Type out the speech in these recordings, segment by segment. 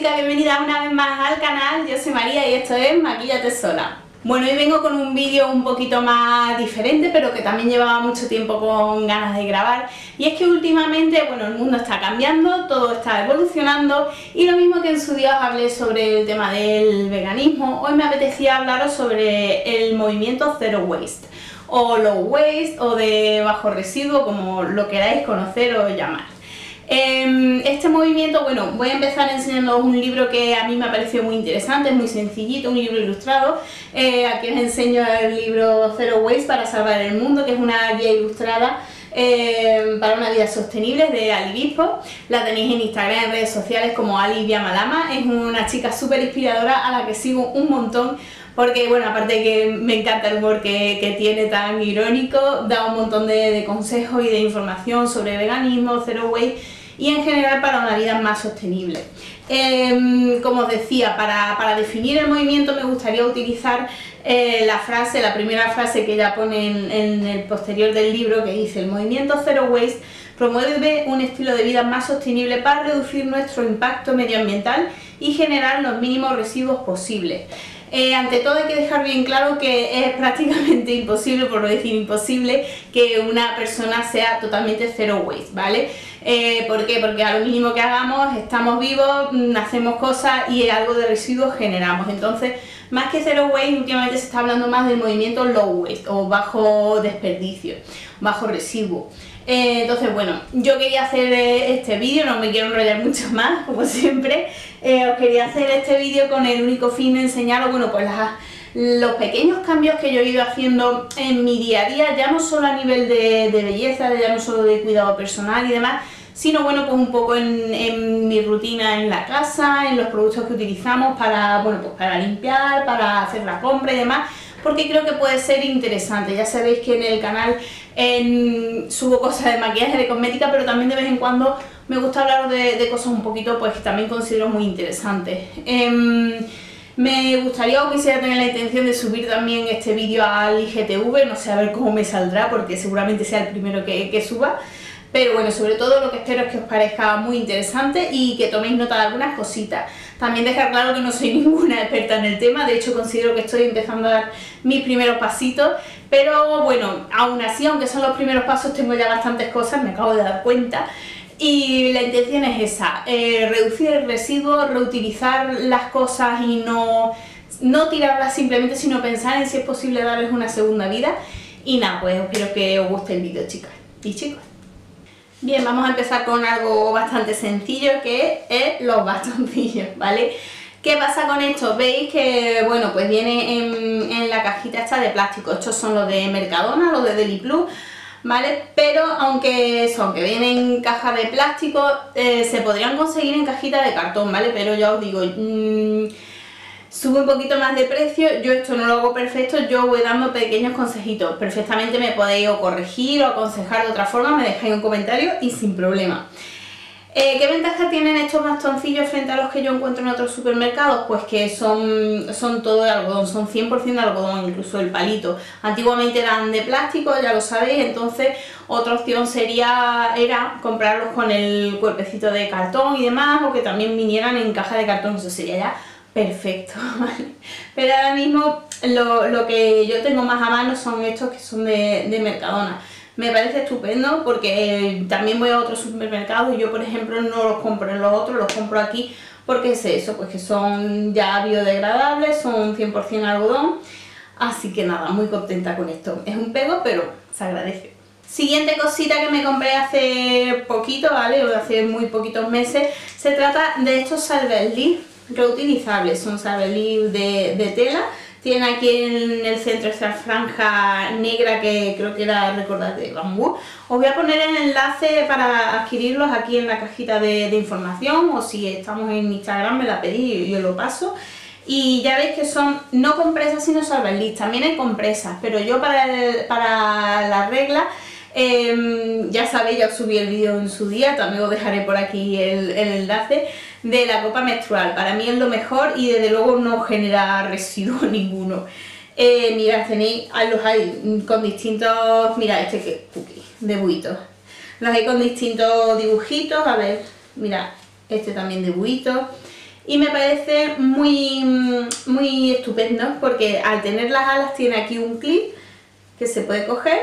chicas, bienvenidas una vez más al canal, yo soy María y esto es Maquillate Sola. Bueno, hoy vengo con un vídeo un poquito más diferente, pero que también llevaba mucho tiempo con ganas de grabar. Y es que últimamente, bueno, el mundo está cambiando, todo está evolucionando, y lo mismo que en su día os hablé sobre el tema del veganismo, hoy me apetecía hablaros sobre el movimiento Zero Waste, o Low Waste, o de bajo residuo, como lo queráis conocer o llamar. Em, este movimiento, bueno, voy a empezar enseñando un libro que a mí me ha parecido muy interesante, es muy sencillito, un libro ilustrado. Eh, aquí os enseño el libro Zero Waste para salvar el mundo, que es una guía ilustrada em, para una vida sostenible de Ali Bispo. La tenéis en Instagram, en redes sociales como Ali Malama. Es una chica súper inspiradora a la que sigo un montón porque bueno, aparte que me encanta el humor que, tiene tan irónico, da un montón de, de consejos y de información sobre veganismo, zero waste y en general para una vida más sostenible. Em, como os decía, para, definir el movimiento me gustaría utilizar eh, la frase, la primera frase que ella pone en, el posterior del libro que dice el movimiento Zero Waste promueve un estilo de vida más sostenible para reducir nuestro impacto medioambiental y generar los mínimos residuos posibles. Eh, ante todo hay que dejar bien claro que es prácticamente imposible, por no decir imposible, que una persona sea totalmente zero waste, ¿vale? Eh, ¿Por qué? Porque a lo mínimo que hagamos, estamos vivos, mm, hacemos cosas y algo de residuos generamos. Entonces, más que zero waste, últimamente se está hablando más del movimiento low waste o bajo desperdicio, bajo residuo. Eh, entonces, bueno, yo quería hacer este vídeo, no me quiero enrollar mucho más, como siempre. Eh, os quería hacer este vídeo con el único fin de enseñaros, bueno, pues los pequeños cambios que yo he ido haciendo en mi día a día, ya no solo a nivel de, belleza, ya no solo de cuidado personal y demás, sino bueno, pues un poco en, mi rutina en la casa, en los productos que utilizamos para, bueno, pues para limpiar, para hacer la compra y demás, porque creo que puede ser interesante. Ya sabéis que en el canal subo cosas de maquillaje, de cosmética, pero también de vez en cuando me gusta hablar de, cosas un poquito pues que también considero muy interesantes. Em, me gustaría o quisiera tener la intención de subir también este vídeo al IGTV, no sé a ver cómo me saldrá porque seguramente sea el primero que, que suba. Pero bueno, sobre todo lo que espero es que os parezca muy interesante y que toméis nota de algunas cositas. También dejar claro que no soy ninguna experta en el tema, de hecho considero que estoy empezando a dar mis primeros pasitos, pero bueno, aún así, aunque son los primeros pasos, tengo ya bastantes cosas, me acabo de dar cuenta. Y la intención es esa, eh, reducir el residuo, reutilizar las cosas y no, no tirarlas simplemente, sino pensar en si es posible darles una segunda vida. Y nada, pues espero que os guste el vídeo, chicas y chicos. Bien, vamos a empezar con algo bastante sencillo que es los bastoncillos, ¿vale? ¿Qué pasa con esto? Veis que, bueno, pues viene en, la cajita esta de plástico. Estos son los de Mercadona, los de Deli Plus, ¿vale? Pero aunque eso, aunque vienen en caja de plástico, eh, se podrían conseguir en cajita de cartón, ¿vale? Pero ya os digo... Mmm, sube un poquito más de precio, yo esto no lo hago perfecto, yo voy dando pequeños consejitos, perfectamente me podéis o corregir o aconsejar de otra forma, me dejáis un comentario y sin problema. Eh, ¿Qué ventajas tienen estos bastoncillos frente a los que yo encuentro en otros supermercados? Pues que son, son todo de algodón, son 100% de algodón, incluso el palito. Antiguamente eran de plástico, ya lo sabéis, entonces otra opción sería era comprarlos con el cuerpecito de cartón y demás, o que también vinieran en caja de cartón, eso sería ya perfecto, Pero ahora mismo lo, que yo tengo más a mano son estos que son de, Mercadona. Me parece estupendo porque también voy a otros supermercados y yo por ejemplo no los compro en los otros, los compro aquí porque es eso, pues que son ya biodegradables, son 100% algodón, así que nada, muy contenta con esto. Es un pego pero se agradece. Siguiente cosita que me compré hace poquito, ¿vale? Hace muy poquitos meses, se trata de estos Salverly reutilizables, son sabelí de, de tela. Tiene aquí en el centro esta franja negra que creo que era, recordad, de bambú. Os voy a poner el enlace para adquirirlos aquí en la cajita de, información o si estamos en Instagram me la pedí y yo lo paso. Y ya veis que son no compresas sino salvalis, también hay compresas, pero yo para, para la regla Em, ya sabéis, ya os subí el vídeo en su día, también os dejaré por aquí el, enlace de la copa menstrual. Para mí es lo mejor y desde luego no genera residuo ninguno. Eh, mirad, tenéis, los hay con distintos, mira este que cookie, de. Los hay con distintos dibujitos, a ver, mira, este también de y me parece muy, muy estupendo porque al tener las alas tiene aquí un clip que se puede coger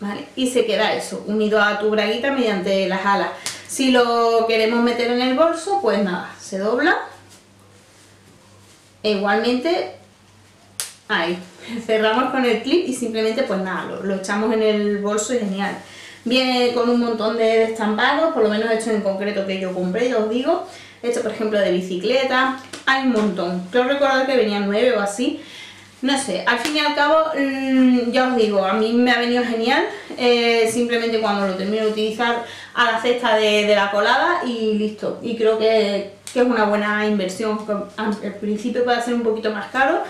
¿vale? y se queda eso, unido a tu braguita mediante las alas. Si lo queremos meter en el bolso, pues nada, se dobla e igualmente ahí, cerramos con el clip y simplemente pues nada, lo, echamos en el bolso y genial. Viene con un montón de estampados, por lo menos estos en concreto que yo compré, ya os digo. Esto por ejemplo de bicicleta, hay un montón. Creo recordar que venían nueve o así. No sé, al fin y al cabo, mm, ya os digo, a mí me ha venido genial, eh, simplemente cuando lo termino de utilizar a la cesta de, la colada y listo. Y creo que, que, es una buena inversión, al principio puede ser un poquito más caro,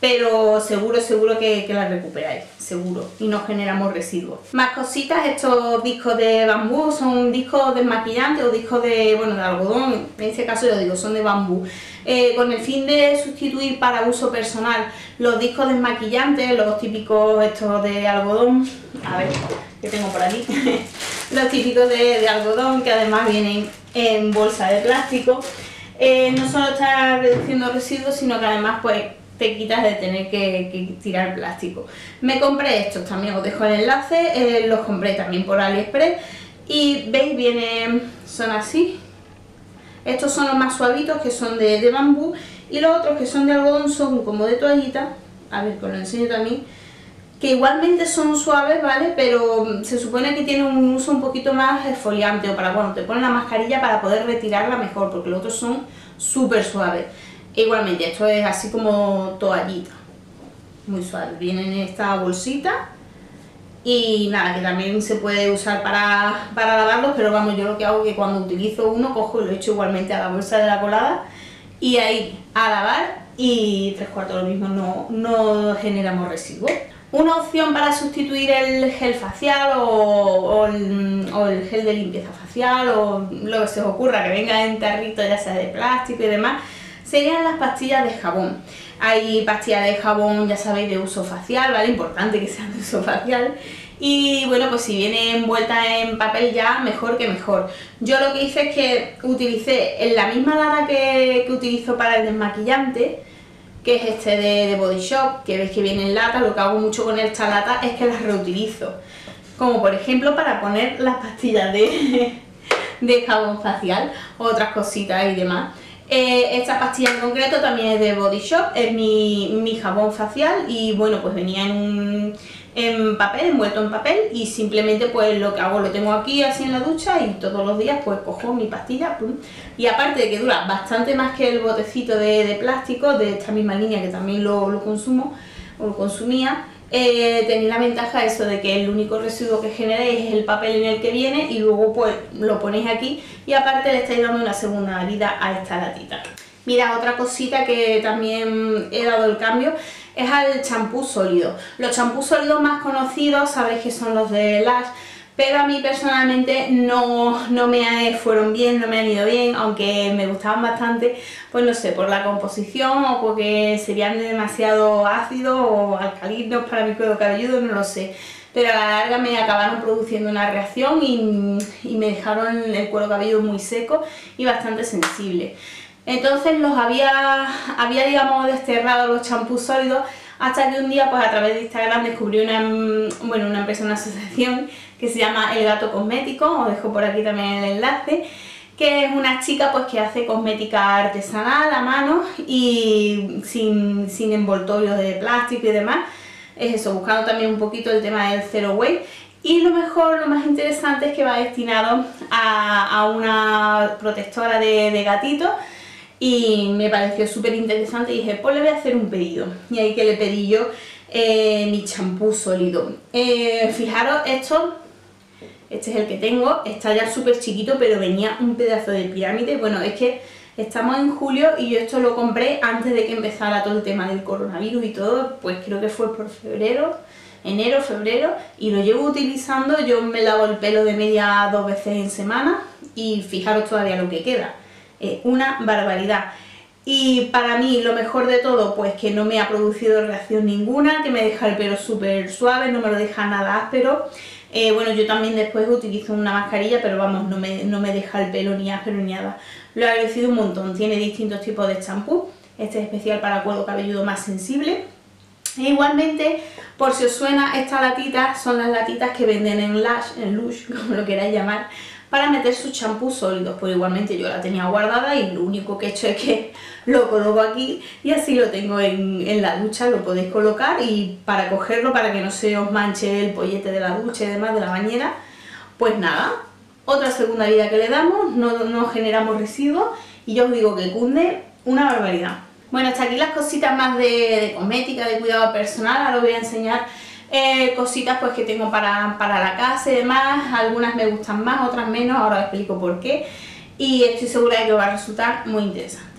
pero seguro, seguro que, la recuperáis, seguro, y no generamos residuos. Más cositas, estos discos de bambú son discos desmaquillantes o discos de, bueno, de algodón, en este caso yo digo, son de bambú. Eh, con el fin de sustituir para uso personal los discos desmaquillantes, los típicos estos de algodón, a ver, que tengo por aquí, los típicos de, algodón que además vienen en bolsa de plástico, eh, no solo está reduciendo residuos, sino que además pues te quitas de tener que, tirar plástico. Me compré estos también, os dejo el enlace, eh, los compré también por AliExpress y veis, vienen, son así. Estos son los más suavitos que son de, bambú y los otros que son de algodón son como de toallita, a ver, os lo enseño también, que igualmente son suaves, ¿vale? Pero se supone que tienen un uso un poquito más esfoliante o para cuando te pones la mascarilla para poder retirarla mejor, porque los otros son súper suaves. Igualmente, esto es así como toallita, muy suave. Viene en esta bolsita y nada, que también se puede usar para, para lavarlos, pero vamos, yo lo que hago es que cuando utilizo uno, cojo y lo echo igualmente a la bolsa de la colada y ahí a lavar y tres cuartos lo mismo, no, no generamos residuos. Una opción para sustituir el gel facial o, el, o, el, gel de limpieza facial o lo que se os ocurra, que venga en tarrito ya sea de plástico y demás, serían las pastillas de jabón. Hay pastillas de jabón, ya sabéis, de uso facial, ¿vale? Importante que sean de uso facial. Y bueno, pues si viene envuelta en papel ya, mejor que mejor. Yo lo que hice es que utilicé en la misma lata que, utilizo para el desmaquillante, que es este de, Body Shop, que veis que viene en lata, lo que hago mucho con esta lata es que las reutilizo. Como por ejemplo para poner las pastillas de, de jabón facial, otras cositas y demás. Eh, esta pastilla en concreto también es de Body Shop, es mi, jabón facial y bueno, pues venía en, en papel, envuelto en papel y simplemente pues lo que hago lo tengo aquí así en la ducha y todos los días pues cojo mi pastilla y aparte de que dura bastante más que el botecito de, plástico de esta misma línea que también lo, lo consumo o lo consumía eh, tenéis la ventaja eso de que el único residuo que generéis es el papel en el que viene y luego pues lo ponéis aquí y aparte le estáis dando una segunda vida a esta latita. Mira, otra cosita que también he dado el cambio es al champú sólido. Los champús sólidos más conocidos sabéis que son los de Lash, pero a mí personalmente no, no, me fueron bien, no me han ido bien, aunque me gustaban bastante, pues no sé, por la composición o porque serían demasiado ácidos o alcalinos para mi cuero cabelludo, no lo sé. Pero a la larga me acabaron produciendo una reacción y, y me dejaron el cuero cabelludo muy seco y bastante sensible. Entonces los había, había digamos desterrado los champús sólidos hasta que un día pues a través de Instagram descubrí una, bueno, una empresa, una asociación que se llama El Gato Cosmético, os dejo por aquí también el enlace, que es una chica pues que hace cosmética artesanal a mano y sin, sin envoltorios de plástico y demás. Es eso, buscando también un poquito el tema del zero waste. Y lo mejor, lo más interesante es que va destinado a, una protectora de, de gatitos y me pareció súper interesante y dije, pues le voy a hacer un pedido. Y ahí que le pedí yo eh, mi champú sólido. Eh, fijaros, esto este es el que tengo, está ya súper chiquito, pero venía un pedazo de pirámide. Bueno, es que estamos en julio y yo esto lo compré antes de que empezara todo el tema del coronavirus y todo, pues creo que fue por febrero, enero, febrero, y lo llevo utilizando, yo me lavo el pelo de media dos veces en semana y fijaros todavía lo que queda, una barbaridad. Y para mí lo mejor de todo, pues que no me ha producido reacción ninguna, que me deja el pelo súper suave, no me lo deja nada áspero, Eh, bueno, yo también después utilizo una mascarilla, pero vamos, no me, no me deja el pelo ni áspero ni nada. Lo he agradecido un montón, tiene distintos tipos de champú. Este es especial para cuero cabelludo más sensible. E igualmente, por si os suena, estas latitas son las latitas que venden en Lush, en Lush, como lo queráis llamar, para meter sus champús sólidos. Pues igualmente yo la tenía guardada y lo único que he hecho es que lo coloco aquí y así lo tengo en, en, la ducha, lo podéis colocar y para cogerlo, para que no se os manche el pollete de la ducha y demás, de la bañera, pues nada, otra segunda vida que le damos, no, no generamos residuos y yo os digo que cunde una barbaridad. Bueno, hasta aquí las cositas más de, de cosmética, de cuidado personal, ahora os voy a enseñar eh, cositas pues que tengo para, la casa y demás, algunas me gustan más, otras menos, ahora os explico por qué y estoy segura de que va a resultar muy interesante.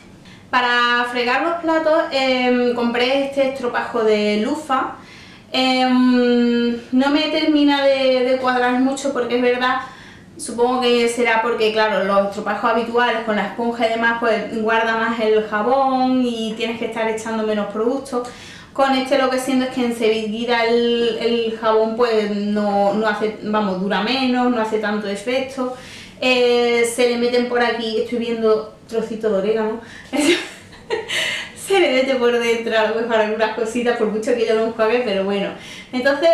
Para fregar los platos em, compré este estropajo de lufa, em, no me termina de, cuadrar mucho porque es verdad Supongo que será porque, claro, los estropajos habituales con la esponja y demás, pues guarda más el jabón y tienes que estar echando menos productos. Con este lo que siento es que enseguida el, el jabón pues no, hace, vamos, dura menos, no hace tanto efecto. Eh, se le meten por aquí, estoy viendo trocitos de orégano, se le mete por dentro a lo mejor algunas cositas, por mucho que yo no enjuague, pero bueno. Entonces,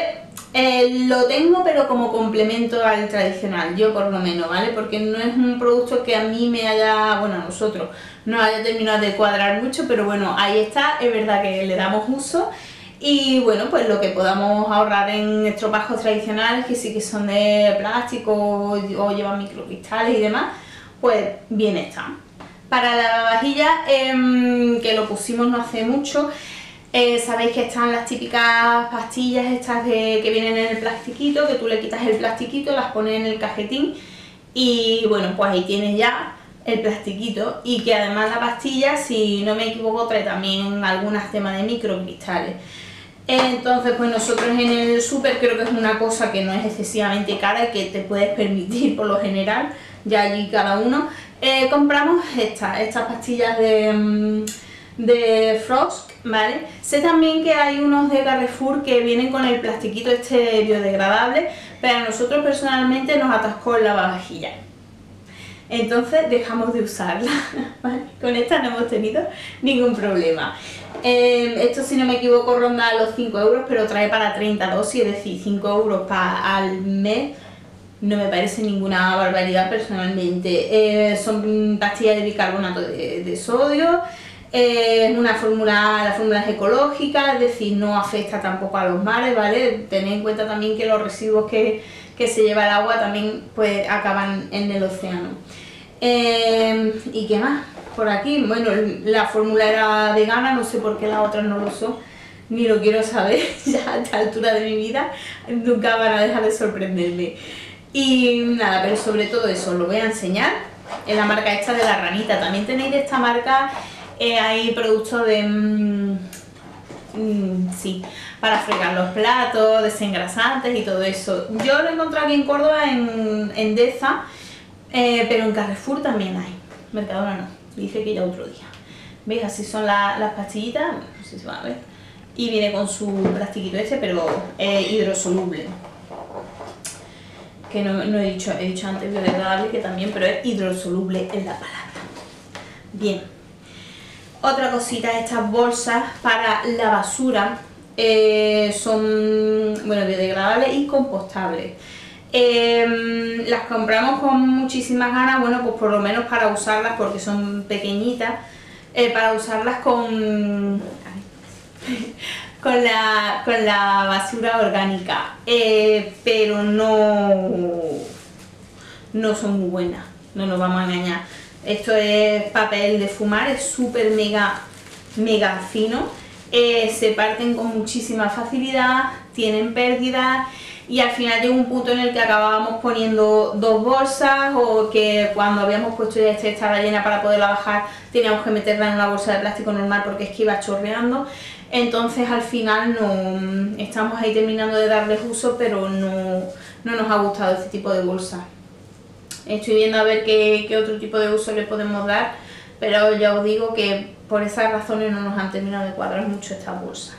eh, lo tengo pero como complemento al tradicional, yo por lo menos, ¿vale? Porque no es un producto que a mí me haya, bueno, a nosotros, no haya terminado de cuadrar mucho, pero bueno, ahí está, es verdad que le damos uso y bueno, pues lo que podamos ahorrar en estropajos tradicionales, que sí que son de plástico o llevan microcristales y demás, pues bien está. Para la vajilla, em, que lo pusimos no hace mucho, eh, sabéis que están las típicas pastillas estas de, que vienen en el plastiquito, que tú le quitas el plastiquito, las pones en el cajetín y bueno, pues ahí tienes ya el plastiquito y que además la pastilla, si no me equivoco, trae también algunas temas de microcristales. Entonces, pues nosotros en el súper creo que es una cosa que no es excesivamente cara y que te puedes permitir por lo general, ya allí cada uno. Eh, compramos estas, estas pastillas de... Mm, de Frost, ¿vale? Sé también que hay unos de Carrefour que vienen con el plastiquito este biodegradable, pero a nosotros personalmente nos atascó la vajilla. Entonces dejamos de usarla, Con esta no hemos tenido ningún problema. Em, esto si no me equivoco ronda los 5 euros, pero trae para 30 dosis, es decir, 5 euros para al mes no me parece ninguna barbaridad personalmente. Eh, son pastillas de bicarbonato de sodio, es una fórmula, la fórmula es ecológica, es decir, no afecta tampoco a los mares, ¿vale? Tened en cuenta también que los residuos que, se lleva el agua también pues acaban en el océano. Eh, ¿Y qué más? Por aquí, bueno, la fórmula era vegana, no sé por qué las otras no lo son, ni lo quiero saber, ya a esta altura de mi vida, nunca van a dejar de sorprenderme. Y nada, pero sobre todo eso, lo voy a enseñar, en la marca esta de la ranita, también tenéis de esta marca eh, hay productos de... Mm, mm, sí, para fregar los platos, desengrasantes y todo eso. Yo lo he encontrado aquí en Córdoba, en, en Deza, eh, pero en Carrefour también hay. Mercadona no, dice que ya otro día. ¿Veis? Así son las pastillitas, no sé si van a ver. Y viene con su plastiquito este, pero hidrosoluble. Que no, no, he dicho, he dicho antes biodegradable que también, pero es hidrosoluble en la palabra. Bien. Otra cosita, estas bolsas para la basura eh, son bueno, biodegradables y compostables. Em, las compramos con muchísimas ganas, bueno, pues por lo menos para usarlas porque son pequeñitas, eh, para usarlas con, con, la, con la basura orgánica, eh, pero no, no son muy buenas, no nos vamos a engañar. Esto es papel de fumar, es súper mega, mega fino. Eh, se parten con muchísima facilidad, tienen pérdidas y al final llega un punto en el que acabábamos poniendo dos bolsas o que cuando habíamos puesto ya esta estaba llena para poderla bajar teníamos que meterla en una bolsa de plástico normal porque es que iba chorreando entonces al final no estamos ahí terminando de darles uso pero no, no nos ha gustado este tipo de bolsa Estoy viendo a ver qué, otro tipo de uso le podemos dar, pero ya os digo que por esas razones no nos han terminado de cuadrar mucho estas bolsas.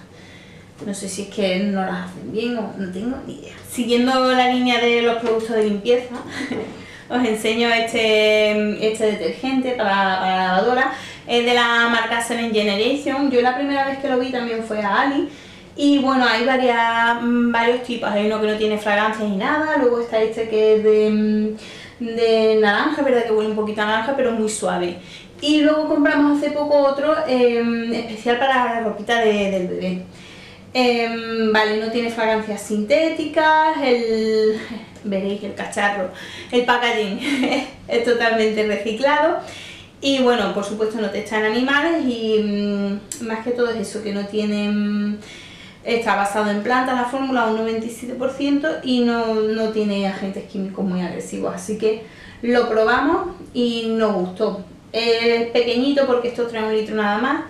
No sé si es que no las hacen bien o no tengo ni idea. Siguiendo la línea de los productos de limpieza, os enseño este, este detergente para, para la lavadora. Es de la marca Seven Generation. Yo la primera vez que lo vi también fue a Ali. Y bueno, hay varias, mm, varios tipos. Hay uno que no tiene fragancia ni nada. Luego está este que es de, mm, de naranja, verdad que huele un poquito a naranja, pero muy suave. Y luego compramos hace poco otro em, especial para la ropita del bebé. Em, vale, no tiene fragancias sintéticas, el, veréis el cacharro, el packaging es totalmente reciclado y bueno, por supuesto no te echan animales y mm, más que todo es eso, que no tienen, está basado en plantas la fórmula un 97% y no, no tiene agentes químicos muy agresivos, así que lo probamos y nos gustó. Es pequeñito porque esto trae un litro nada más,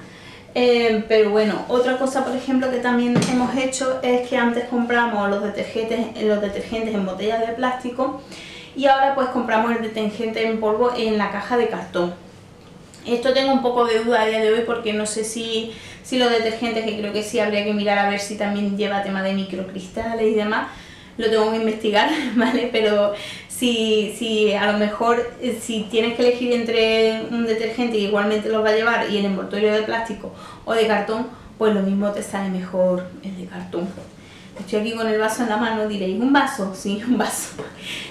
eh, pero bueno, otra cosa por ejemplo que también hemos hecho es que antes compramos los detergentes, los detergentes en botellas de plástico y ahora pues compramos el detergente en polvo en la caja de cartón. Esto tengo un poco de duda a día de hoy porque no sé si, si los detergentes, que creo que sí habría que mirar a ver si también lleva tema de microcristales y demás, lo tengo que investigar, ¿vale? Pero si, si a lo mejor eh, si tienes que elegir entre un detergente que igualmente lo va a llevar y el envoltorio de plástico o de cartón, pues lo mismo te sale mejor el de cartón. Estoy aquí con el vaso en la mano, diréis, ¿un vaso? Sí, un vaso.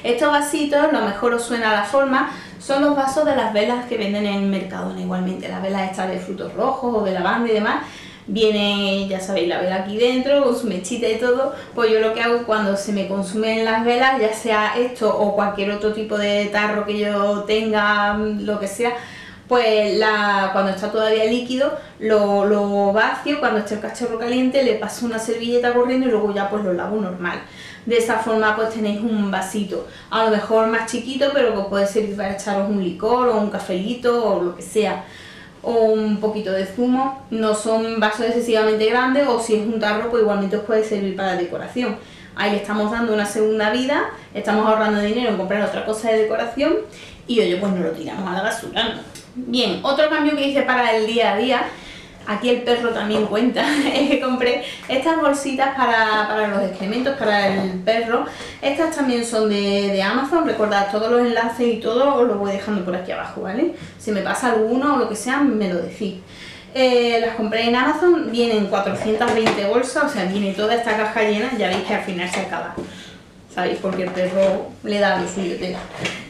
Estos vasitos, lo mejor os suena la forma, son los vasos de las velas que venden en el mercado, igualmente, las velas estas de frutos rojos o de lavanda y demás, viene, ya sabéis, la vela aquí dentro con su mechita y todo, pues yo lo que hago cuando se me consumen las velas, ya sea esto o cualquier otro tipo de tarro que yo tenga, lo que sea, pues la, cuando está todavía líquido lo, lo vacío, cuando esté el cacharro caliente le paso una servilleta corriendo y luego ya pues lo lavo normal. De esa forma pues tenéis un vasito, a lo mejor más chiquito pero que puede servir para echaros un licor o un cafelito o lo que sea o un poquito de zumo, no son vasos excesivamente grandes o si es un tarro pues igualmente os puede servir para decoración. Ahí estamos dando una segunda vida, estamos ahorrando dinero en comprar otra cosa de decoración y oye pues no lo tiramos a la basura. Bien, otro cambio que hice para el día a día aquí el perro también cuenta, compré estas bolsitas para, los excrementos, para el perro. Estas también son de, Amazon, recordad todos los enlaces y todo os lo voy dejando por aquí abajo, ¿vale? Si me pasa alguno o lo que sea, me lo decís. Eh, las compré en Amazon, vienen 420 bolsas, o sea, viene toda esta caja llena, ya veis que al final se acaba. ¿Sabéis? Porque el perro le da lo suyo tela.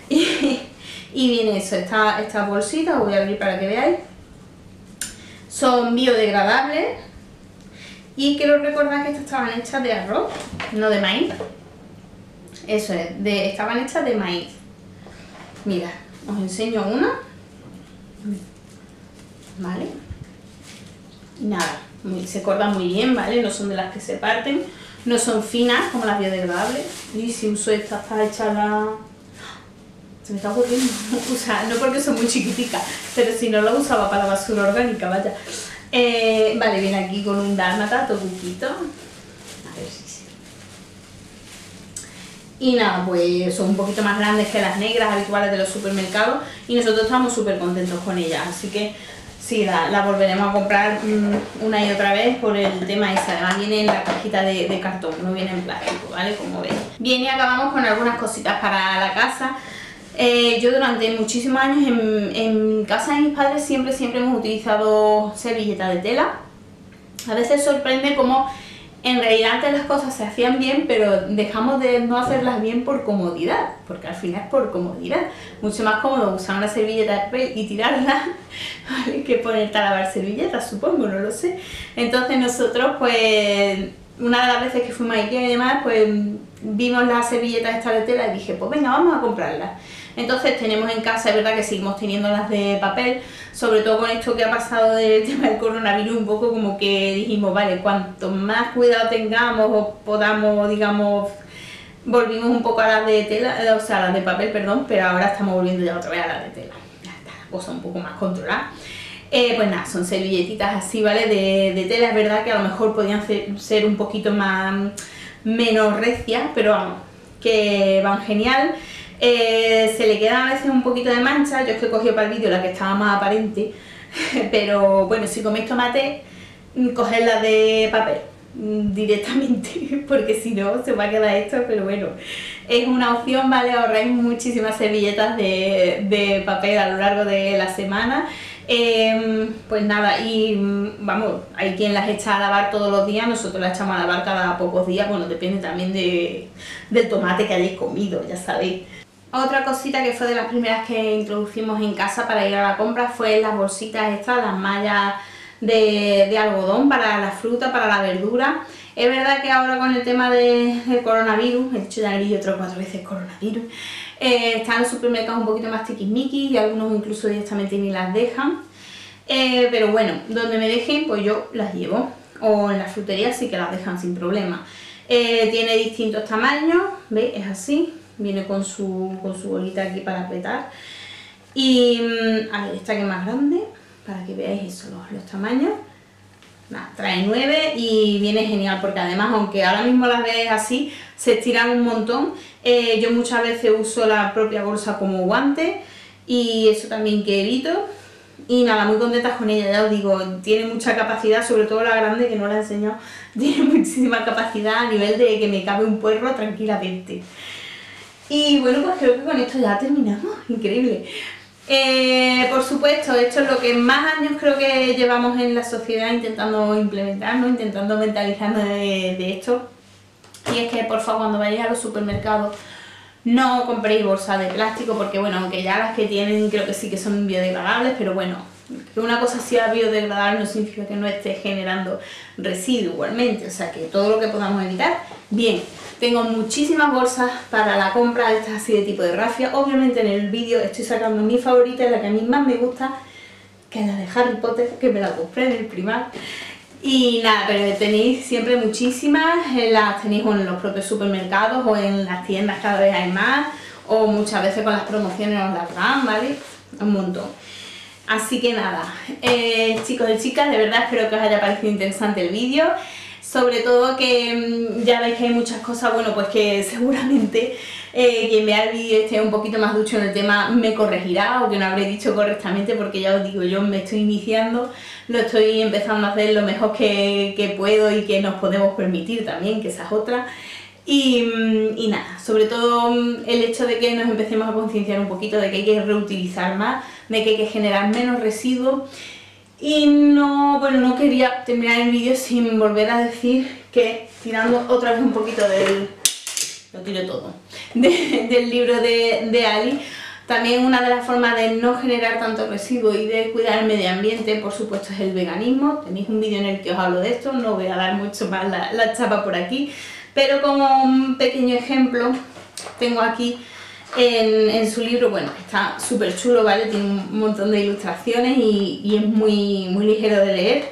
Y, viene eso, esta, esta bolsita, os voy a abrir para que veáis son biodegradables y quiero recordar que estas estaban hechas de arroz, no de maíz. Eso es, de, estaban hechas de maíz. Mira, os enseño una. ¿Vale? Nada, se cortan muy bien, ¿vale? No son de las que se parten, no son finas como las biodegradables. Y si uso estas para echar la se me está ocurriendo. o sea, no porque son muy chiquiticas, pero si no lo usaba para la basura orgánica, vaya. Eh, vale, viene aquí con un dálmata, tocuquito. A ver si sí. Y nada, pues son un poquito más grandes que las negras habituales de los supermercados y nosotros estamos súper contentos con ellas, así que sí, la, volveremos a comprar mm, una y otra vez por el tema ese. Además viene en la cajita de, de cartón, no viene en plástico, ¿vale? Como veis. Bien, y acabamos con algunas cositas para la casa. Eh, yo durante muchísimos años en, casa de mis padres siempre, siempre hemos utilizado servilleta de tela. A veces sorprende cómo en realidad antes las cosas se hacían bien, pero dejamos de no hacerlas bien por comodidad, porque al final es por comodidad. Mucho más cómodo usar una servilleta de papel y tirarla, que ponerte a lavar servilletas, supongo, no lo sé. Entonces nosotros, pues, una de las veces que fuimos a Ikea y demás, pues vimos las servilletas esta de tela y dije, pues venga, vamos a comprarlas. Entonces tenemos en casa, es verdad que seguimos teniendo las de papel, sobre todo con esto que ha pasado del tema del coronavirus, un poco como que dijimos, vale, cuanto más cuidado tengamos o podamos, digamos, volvimos un poco a las de tela, o sea, las de papel, perdón, pero ahora estamos volviendo ya otra vez a las de tela. Ya está la cosa un poco más controlada. Eh, pues nada, son servilletitas así, ¿vale? De, de, tela, es verdad que a lo mejor podían ser un poquito más menos recias, pero vamos, que van genial. Eh, se le queda a veces un poquito de mancha, yo es que he cogido para el vídeo la que estaba más aparente, pero bueno, si coméis tomate, coged la de papel, mm, directamente porque si no se va a quedar esto, pero bueno, es una opción, ¿vale? Ahorráis muchísimas servilletas de, de papel a lo largo de la semana. Em, pues nada, y mm, vamos, hay quien las echa a lavar todos los días, nosotros las echamos a lavar cada pocos días, bueno, depende también de, del tomate que hayáis comido, ya sabéis. Otra cosita que fue de las primeras que introducimos en casa para ir a la compra fue las bolsitas estas, las mallas de, algodón para la fruta, para la verdura. Es verdad que ahora con el tema del coronavirus, he dicho ya el vídeo otras cuatro veces coronavirus, eh, están los supermercados un poquito más tiquismiquis y algunos incluso directamente ni las dejan. Eh, pero bueno, donde me dejen, pues yo las llevo. O en la frutería sí que las dejan sin problema. Eh, tiene distintos tamaños, ¿veis? Es así. Viene con su, con su bolita aquí para apretar. Y mm, a ver, esta que es más grande, para que veáis eso, los, los tamaños. trae 9 y viene genial porque además, aunque ahora mismo las veis así, se estiran un montón eh, yo muchas veces uso la propia bolsa como guante y eso también que evito. Y nada, muy contenta con ella, ya os digo, tiene mucha capacidad, sobre todo la grande que no la he enseñado, tiene muchísima capacidad a nivel de que me cabe un puerro tranquilamente. Y bueno, pues creo que con esto ya terminamos, increíble. Eh, por supuesto, esto es lo que más años creo que llevamos en la sociedad intentando implementar, intentando mentalizarnos de, de esto. Y es que por favor cuando vayáis a los supermercados no compréis bolsas de plástico porque bueno, aunque ya las que tienen creo que sí que son biodegradables, pero bueno, que una cosa sea biodegradable no significa que no esté generando residuo igualmente, o sea que todo lo que podamos evitar, bien. Tengo muchísimas bolsas para la compra de estas así de tipo de rafia, obviamente en el vídeo estoy sacando mi favorita, la que a mí más me gusta, que es la de Harry Potter, que me la compré en el primar. Y nada, pero tenéis siempre muchísimas, eh, las tenéis en los propios supermercados o en las tiendas cada vez hay más, o muchas veces con las promociones os las dan, ¿vale? Un montón. Así que nada, eh, chicos y chicas, de verdad espero que os haya parecido interesante el vídeo. Sobre todo que mm, ya veis que hay muchas cosas, bueno, pues que seguramente eh, quien vea el vídeo esté un poquito más ducho en el tema me corregirá o que no habré dicho correctamente porque ya os digo, yo me estoy iniciando, lo estoy empezando a hacer lo mejor que, puedo y que nos podemos permitir también, que esa es otra. Y, mm, nada, sobre todo mm, el hecho de que nos empecemos a concienciar un poquito de que hay que reutilizar más, de que hay que generar menos residuos y no, bueno, no quería terminar el vídeo sin volver a decir que, tirando otra vez un poquito del, lo tiro todo, del libro de, de Ali, también una de las formas de no generar tanto residuo y de cuidar el medio ambiente, por supuesto, es el veganismo. Tenéis un vídeo en el que os hablo de esto, no voy a dar mucho más la, la chapa por aquí, pero como un pequeño ejemplo, tengo aquí en, su libro, bueno, está súper chulo, ¿vale? Tiene un montón de ilustraciones y, es muy, muy ligero de leer.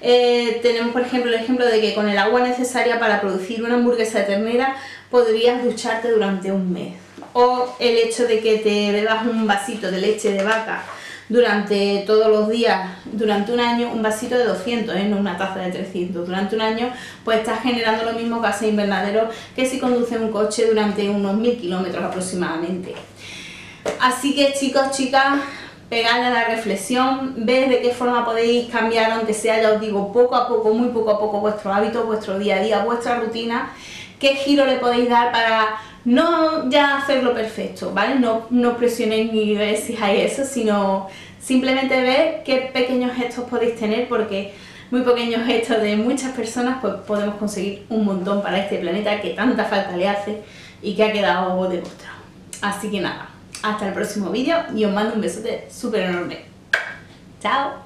Eh, tenemos por ejemplo el ejemplo de que con el agua necesaria para producir una hamburguesa de ternera podrías ducharte durante un mes. O el hecho de que te bebas un vasito de leche de vaca durante todos los días, durante un año, un vasito de 200, ¿eh? no una taza de 300, durante un año, pues estás generando los mismos gases invernaderos que si conduces un coche durante unos 1000 kilómetros aproximadamente. Así que chicos, chicas, pegadle a la reflexión, ved de qué forma podéis cambiar, aunque sea, ya os digo, poco a poco, muy poco a poco, vuestro hábito, vuestro día a día, vuestra rutina, qué giro le podéis dar para no ya hacerlo perfecto, ¿vale? No, no presionéis ni exijáis eso, sino simplemente ver qué pequeños gestos podéis tener porque muy pequeños gestos de muchas personas pues podemos conseguir un montón para este planeta que tanta falta le hace y que ha quedado demostrado. Así que nada, hasta el próximo vídeo y os mando un besote súper enorme. ¡Chao!